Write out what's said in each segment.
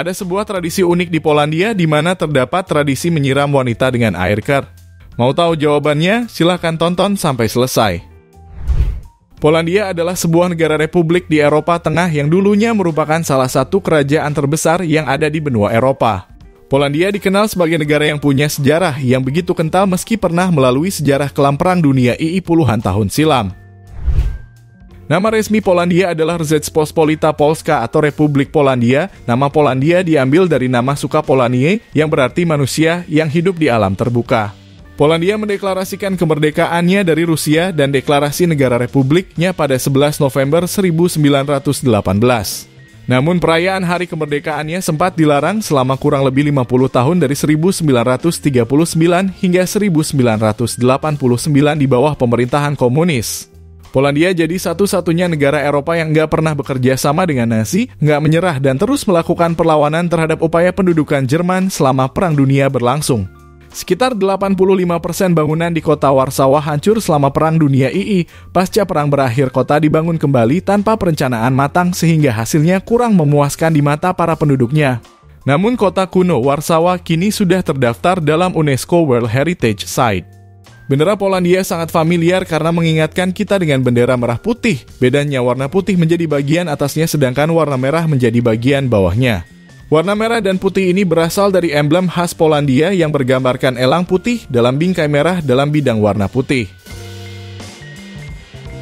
Ada sebuah tradisi unik di Polandia di mana terdapat tradisi menyiram wanita dengan air ker. Mau tahu jawabannya? Silahkan tonton sampai selesai. Polandia adalah sebuah negara republik di Eropa Tengah yang dulunya merupakan salah satu kerajaan terbesar yang ada di benua Eropa. Polandia dikenal sebagai negara yang punya sejarah yang begitu kental meski pernah melalui sejarah kelam perang dunia II puluhan tahun silam. Nama resmi Polandia adalah Rzeczpospolita Polska atau Republik Polandia. Nama Polandia diambil dari nama suka Polanie yang berarti manusia yang hidup di alam terbuka. Polandia mendeklarasikan kemerdekaannya dari Rusia dan deklarasi negara republiknya pada 11 November 1918. Namun perayaan hari kemerdekaannya sempat dilarang selama kurang lebih 50 tahun dari 1939 hingga 1989 di bawah pemerintahan komunis. Polandia jadi satu-satunya negara Eropa yang nggak pernah bekerja sama dengan Nazi, nggak menyerah dan terus melakukan perlawanan terhadap upaya pendudukan Jerman selama Perang Dunia berlangsung. Sekitar 85% bangunan di kota Warsawa hancur selama Perang Dunia II. Pasca perang berakhir, kota dibangun kembali tanpa perencanaan matang sehingga hasilnya kurang memuaskan di mata para penduduknya. Namun kota kuno Warsawa kini sudah terdaftar dalam UNESCO World Heritage Site. Bendera Polandia sangat familiar karena mengingatkan kita dengan bendera merah putih. Bedanya warna putih menjadi bagian atasnya sedangkan warna merah menjadi bagian bawahnya. Warna merah dan putih ini berasal dari emblem khas Polandia yang bergambarkan elang putih dalam bingkai merah dalam bidang warna putih.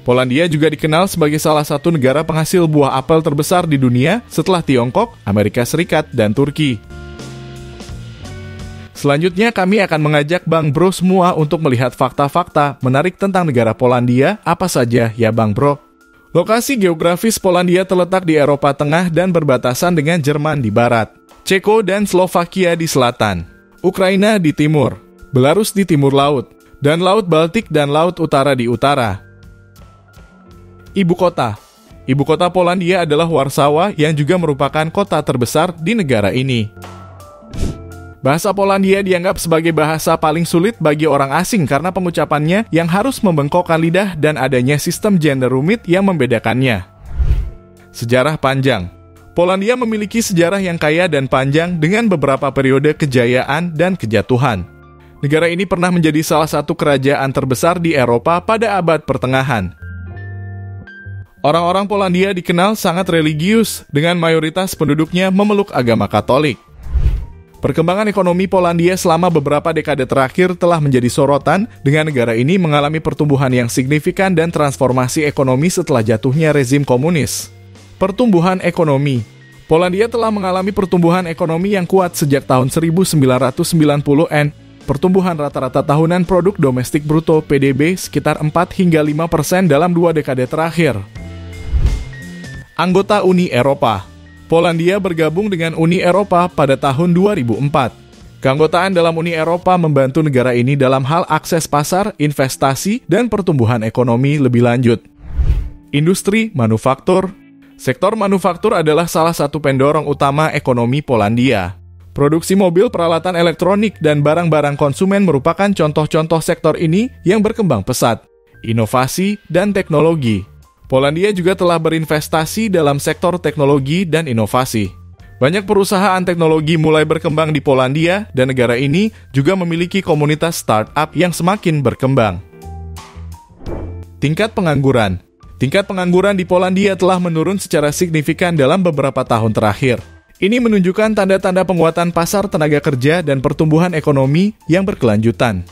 Polandia juga dikenal sebagai salah satu negara penghasil buah apel terbesar di dunia setelah Tiongkok, Amerika Serikat, dan Turki. Selanjutnya kami akan mengajak Bang Bro semua untuk melihat fakta-fakta menarik tentang negara Polandia, apa saja ya Bang Bro? Lokasi geografis Polandia terletak di Eropa Tengah dan berbatasan dengan Jerman di barat, Ceko dan Slovakia di selatan, Ukraina di timur, Belarus di timur laut, dan Laut Baltik dan Laut Utara di utara. Ibu kota Ibu kota Polandia adalah Warsawa yang juga merupakan kota terbesar di negara ini. Bahasa Polandia dianggap sebagai bahasa paling sulit bagi orang asing karena pengucapannya yang harus membengkokkan lidah dan adanya sistem gender rumit yang membedakannya. Sejarah panjang Polandia memiliki sejarah yang kaya dan panjang dengan beberapa periode kejayaan dan kejatuhan. Negara ini pernah menjadi salah satu kerajaan terbesar di Eropa pada abad pertengahan. Orang-orang Polandia dikenal sangat religius, dengan mayoritas penduduknya memeluk agama Katolik. Perkembangan ekonomi Polandia selama beberapa dekade terakhir telah menjadi sorotan dengan negara ini mengalami pertumbuhan yang signifikan dan transformasi ekonomi setelah jatuhnya rezim komunis. Pertumbuhan ekonomi Polandia telah mengalami pertumbuhan ekonomi yang kuat sejak tahun 1990-an. Pertumbuhan rata-rata tahunan produk domestik bruto PDB sekitar 4 hingga 5 persen dalam dua dekade terakhir. Anggota Uni Eropa Polandia bergabung dengan Uni Eropa pada tahun 2004. Keanggotaan dalam Uni Eropa membantu negara ini dalam hal akses pasar, investasi, dan pertumbuhan ekonomi lebih lanjut. Industri manufaktur Sektor manufaktur adalah salah satu pendorong utama ekonomi Polandia. Produksi mobil, peralatan elektronik, dan barang-barang konsumen merupakan contoh-contoh sektor ini yang berkembang pesat. Inovasi dan teknologi Polandia juga telah berinvestasi dalam sektor teknologi dan inovasi. Banyak perusahaan teknologi mulai berkembang di Polandia dan negara ini juga memiliki komunitas startup yang semakin berkembang. Tingkat pengangguran Tingkat pengangguran di Polandia telah menurun secara signifikan dalam beberapa tahun terakhir. Ini menunjukkan tanda-tanda penguatan pasar tenaga kerja dan pertumbuhan ekonomi yang berkelanjutan.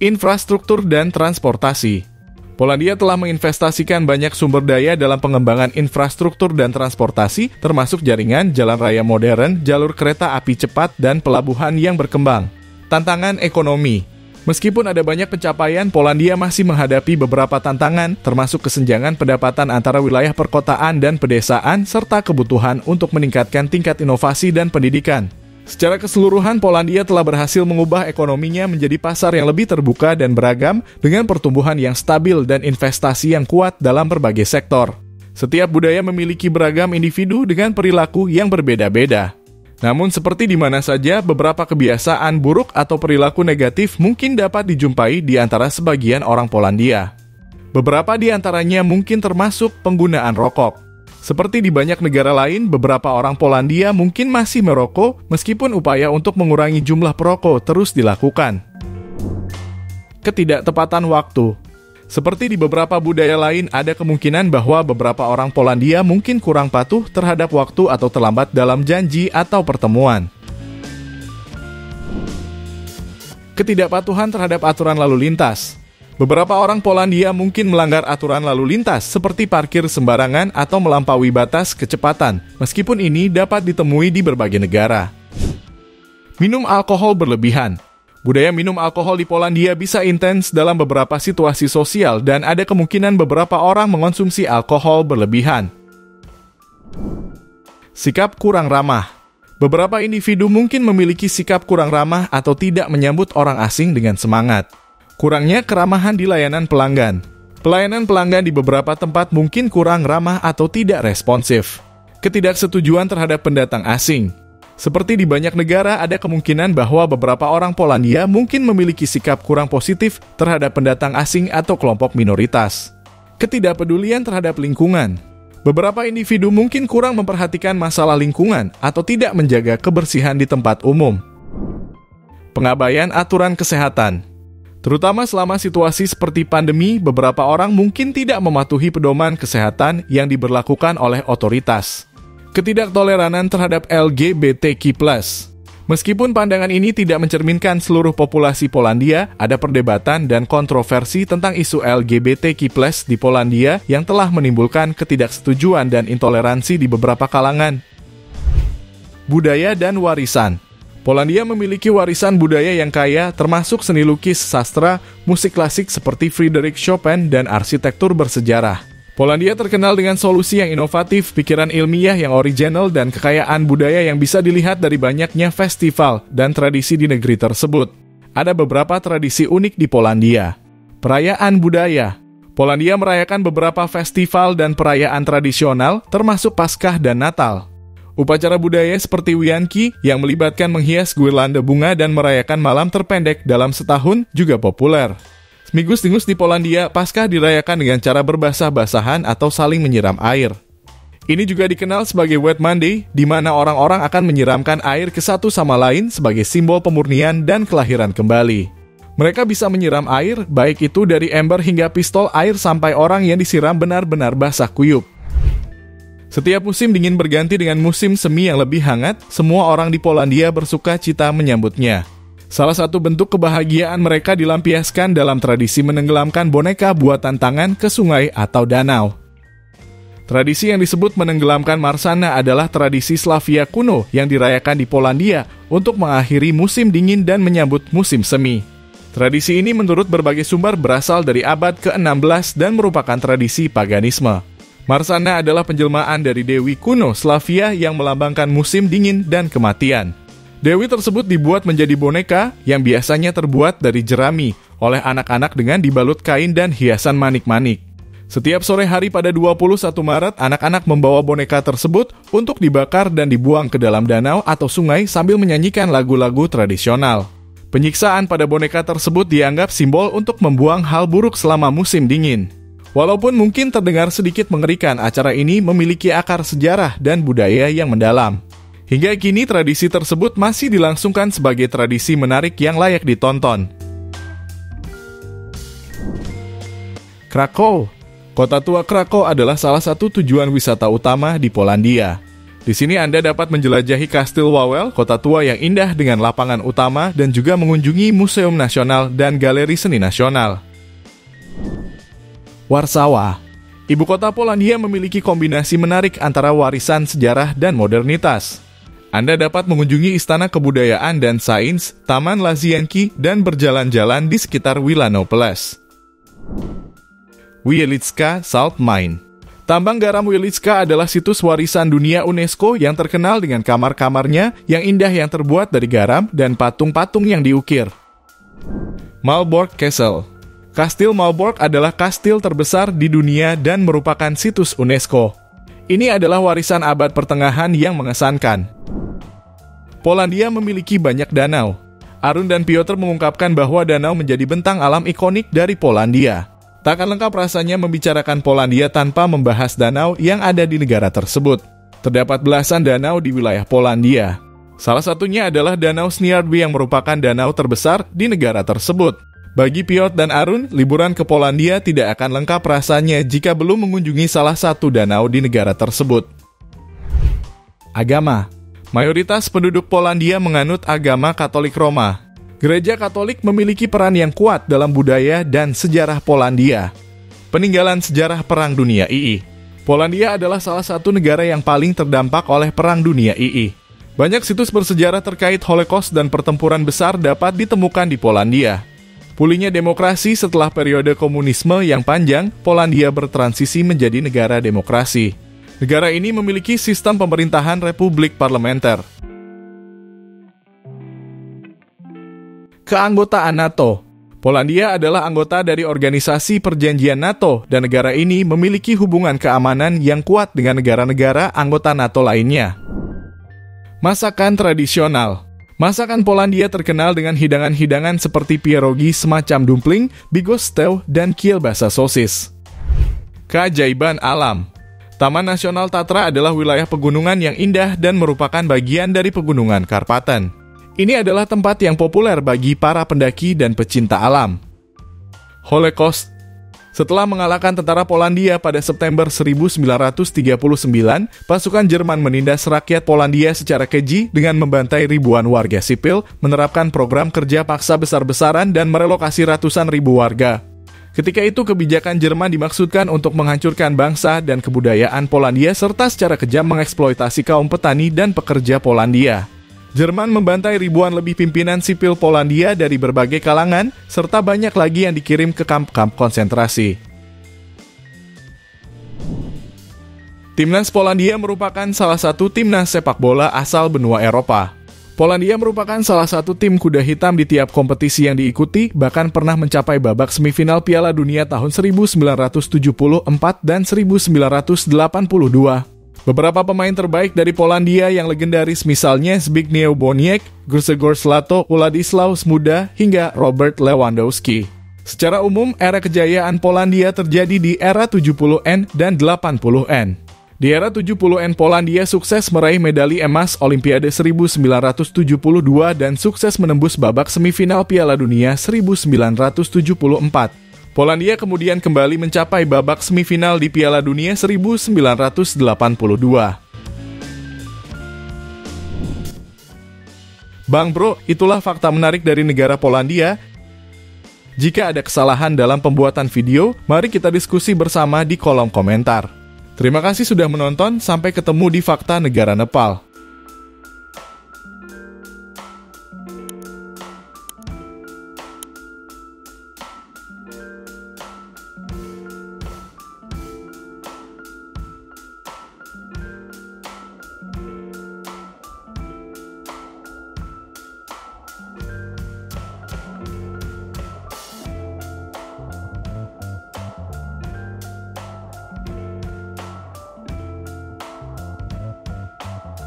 Infrastruktur dan transportasi Polandia telah menginvestasikan banyak sumber daya dalam pengembangan infrastruktur dan transportasi, termasuk jaringan jalan raya modern, jalur kereta api cepat, dan pelabuhan yang berkembang. Tantangan ekonomi Meskipun ada banyak pencapaian, Polandia masih menghadapi beberapa tantangan, termasuk kesenjangan pendapatan antara wilayah perkotaan dan pedesaan, serta kebutuhan untuk meningkatkan tingkat inovasi dan pendidikan. Secara keseluruhan, Polandia telah berhasil mengubah ekonominya menjadi pasar yang lebih terbuka dan beragam dengan pertumbuhan yang stabil dan investasi yang kuat dalam berbagai sektor. Setiap budaya memiliki beragam individu dengan perilaku yang berbeda-beda. Namun seperti di mana saja, beberapa kebiasaan buruk atau perilaku negatif mungkin dapat dijumpai di antara sebagian orang Polandia. Beberapa di antaranya mungkin termasuk penggunaan rokok. Seperti di banyak negara lain, beberapa orang Polandia mungkin masih merokok meskipun upaya untuk mengurangi jumlah perokok terus dilakukan. Ketidaktepatan waktu seperti di beberapa budaya lain, ada kemungkinan bahwa beberapa orang Polandia mungkin kurang patuh terhadap waktu atau terlambat dalam janji atau pertemuan. Ketidakpatuhan terhadap aturan lalu lintas. Beberapa orang Polandia mungkin melanggar aturan lalu lintas seperti parkir sembarangan atau melampaui batas kecepatan, meskipun ini dapat ditemui di berbagai negara. Minum alkohol berlebihan. Budaya minum alkohol di Polandia bisa intens dalam beberapa situasi sosial dan ada kemungkinan beberapa orang mengonsumsi alkohol berlebihan. Sikap kurang ramah. Beberapa individu mungkin memiliki sikap kurang ramah atau tidak menyambut orang asing dengan semangat. Kurangnya keramahan di layanan pelanggan. Pelayanan pelanggan di beberapa tempat mungkin kurang ramah atau tidak responsif. Ketidaksetujuan terhadap pendatang asing. Seperti di banyak negara, ada kemungkinan bahwa beberapa orang Polandia mungkin memiliki sikap kurang positif terhadap pendatang asing atau kelompok minoritas. Ketidakpedulian terhadap lingkungan. Beberapa individu mungkin kurang memperhatikan masalah lingkungan atau tidak menjaga kebersihan di tempat umum. Pengabaian aturan kesehatan. Terutama selama situasi seperti pandemi, beberapa orang mungkin tidak mematuhi pedoman kesehatan yang diberlakukan oleh otoritas. Ketidaktoleranan terhadap LGBTQ+. Meskipun pandangan ini tidak mencerminkan seluruh populasi Polandia, ada perdebatan dan kontroversi tentang isu LGBTQ+ di Polandia yang telah menimbulkan ketidaksetujuan dan intoleransi di beberapa kalangan. Budaya dan warisan Polandia memiliki warisan budaya yang kaya, termasuk seni lukis, sastra, musik klasik seperti Friedrich Chopin, dan arsitektur bersejarah. Polandia terkenal dengan solusi yang inovatif, pikiran ilmiah yang original, dan kekayaan budaya yang bisa dilihat dari banyaknya festival dan tradisi di negeri tersebut. Ada beberapa tradisi unik di Polandia. Perayaan budaya Polandia merayakan beberapa festival dan perayaan tradisional, termasuk Paskah dan Natal. Upacara budaya seperti Wianki yang melibatkan menghias guirlanda bunga dan merayakan malam terpendek dalam setahun juga populer. Smigus Dingus di Polandia, Paskah dirayakan dengan cara berbasah-basahan atau saling menyiram air. Ini juga dikenal sebagai Wet Monday, di mana orang-orang akan menyiramkan air ke satu sama lain sebagai simbol pemurnian dan kelahiran kembali. Mereka bisa menyiram air, baik itu dari ember hingga pistol air sampai orang yang disiram benar-benar basah kuyup. Setiap musim dingin berganti dengan musim semi yang lebih hangat, semua orang di Polandia bersuka cita menyambutnya. Salah satu bentuk kebahagiaan mereka dilampiaskan dalam tradisi menenggelamkan boneka buatan tangan ke sungai atau danau. Tradisi yang disebut menenggelamkan Marsana adalah tradisi Slavia kuno yang dirayakan di Polandia untuk mengakhiri musim dingin dan menyambut musim semi. Tradisi ini menurut berbagai sumber berasal dari abad ke-16 dan merupakan tradisi paganisme. Marsana adalah penjelmaan dari dewi kuno Slavia yang melambangkan musim dingin dan kematian. Dewi tersebut dibuat menjadi boneka yang biasanya terbuat dari jerami oleh anak-anak dengan dibalut kain dan hiasan manik-manik. Setiap sore hari pada 21 Maret, anak-anak membawa boneka tersebut untuk dibakar dan dibuang ke dalam danau atau sungai sambil menyanyikan lagu-lagu tradisional. Penyiksaan pada boneka tersebut dianggap simbol untuk membuang hal buruk selama musim dingin. Walaupun mungkin terdengar sedikit mengerikan, acara ini memiliki akar sejarah dan budaya yang mendalam. Hingga kini tradisi tersebut masih dilangsungkan sebagai tradisi menarik yang layak ditonton. Krakow Kota tua Krakow adalah salah satu tujuan wisata utama di Polandia. Di sini Anda dapat menjelajahi Kastil Wawel, kota tua yang indah dengan lapangan utama dan juga mengunjungi Museum Nasional dan Galeri Seni Nasional. Warsawa. Ibu kota Polandia memiliki kombinasi menarik antara warisan sejarah dan modernitas. Anda dapat mengunjungi Istana Kebudayaan dan Sains, Taman Lazienki, dan berjalan-jalan di sekitar Wilanopeles. Wieliczka Salt Mine Tambang garam Wieliczka adalah situs warisan dunia UNESCO yang terkenal dengan kamar-kamarnya yang indah yang terbuat dari garam dan patung-patung yang diukir. Malbork Castle Kastil Malbork adalah kastil terbesar di dunia dan merupakan situs UNESCO. Ini adalah warisan abad pertengahan yang mengesankan. Polandia memiliki banyak danau. Arun dan Piotr mengungkapkan bahwa danau menjadi bentang alam ikonik dari Polandia. Tak akan lengkap rasanya membicarakan Polandia tanpa membahas danau yang ada di negara tersebut. Terdapat belasan danau di wilayah Polandia. Salah satunya adalah Danau Sniardby yang merupakan danau terbesar di negara tersebut. Bagi Piotr dan Arun, liburan ke Polandia tidak akan lengkap rasanya jika belum mengunjungi salah satu danau di negara tersebut. Agama Mayoritas penduduk Polandia menganut agama Katolik Roma. Gereja Katolik memiliki peran yang kuat dalam budaya dan sejarah Polandia. Peninggalan sejarah Perang Dunia II. Polandia adalah salah satu negara yang paling terdampak oleh Perang Dunia II. Banyak situs bersejarah terkait Holocaust dan pertempuran besar dapat ditemukan di Polandia. Pulihnya demokrasi setelah periode komunisme yang panjang, Polandia bertransisi menjadi negara demokrasi. Negara ini memiliki sistem pemerintahan republik parlementer. Keanggotaan NATO Polandia adalah anggota dari organisasi perjanjian NATO dan negara ini memiliki hubungan keamanan yang kuat dengan negara-negara anggota NATO lainnya. Masakan tradisional Masakan Polandia terkenal dengan hidangan-hidangan seperti pierogi semacam dumpling, bigostel, dan kielbasa sosis. Keajaiban alam Taman Nasional Tatra adalah wilayah pegunungan yang indah dan merupakan bagian dari pegunungan Karpaten. Ini adalah tempat yang populer bagi para pendaki dan pecinta alam. Holocaust setelah mengalahkan tentara Polandia pada September 1939, pasukan Jerman menindas rakyat Polandia secara keji dengan membantai ribuan warga sipil, menerapkan program kerja paksa besar-besaran dan merelokasi ratusan ribu warga. Ketika itu kebijakan Jerman dimaksudkan untuk menghancurkan bangsa dan kebudayaan Polandia serta secara kejam mengeksploitasi kaum petani dan pekerja Polandia. Jerman membantai ribuan lebih pimpinan sipil Polandia dari berbagai kalangan, serta banyak lagi yang dikirim ke kamp-kamp konsentrasi. Timnas Polandia merupakan salah satu timnas sepak bola asal benua Eropa. Polandia merupakan salah satu tim kuda hitam di tiap kompetisi yang diikuti, bahkan pernah mencapai babak semifinal Piala Dunia tahun 1974 dan 1982. Beberapa pemain terbaik dari Polandia yang legendaris misalnya Zbigniew Boniek, Grzegorz Slato, Władysław Smuda, hingga Robert Lewandowski. Secara umum, era kejayaan Polandia terjadi di era 70N dan 80N. Di era 70N Polandia sukses meraih medali emas Olimpiade 1972 dan sukses menembus babak semifinal Piala Dunia 1974. Polandia kemudian kembali mencapai babak semifinal di Piala Dunia 1982. Bang Bro, itulah fakta menarik dari negara Polandia. Jika ada kesalahan dalam pembuatan video, mari kita diskusi bersama di kolom komentar. Terima kasih sudah menonton, sampai ketemu di Fakta Negara Nepal.